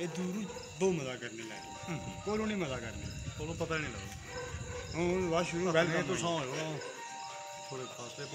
ਇਹ ਦੂਰ ਬਹੁਤ ਮਜ਼ਾ ਕਰਨੇ ਲੱਗੇ ਕੋਲੋਂ ਨਹੀਂ ਮਜ਼ਾ ਕਰਨੇ। ਉਹਨੂੰ ਪਤਾ ਹੀ ਨਹੀਂ ਲੱਗਦਾ। ਹੁਣ ਵਾਸ਼ਰੂਮ ਨਹੀਂ ਵੈਲਕਮ ਤੂੰ ਸੌਂ ਥੋੜੇ ਫਾਸਲੇ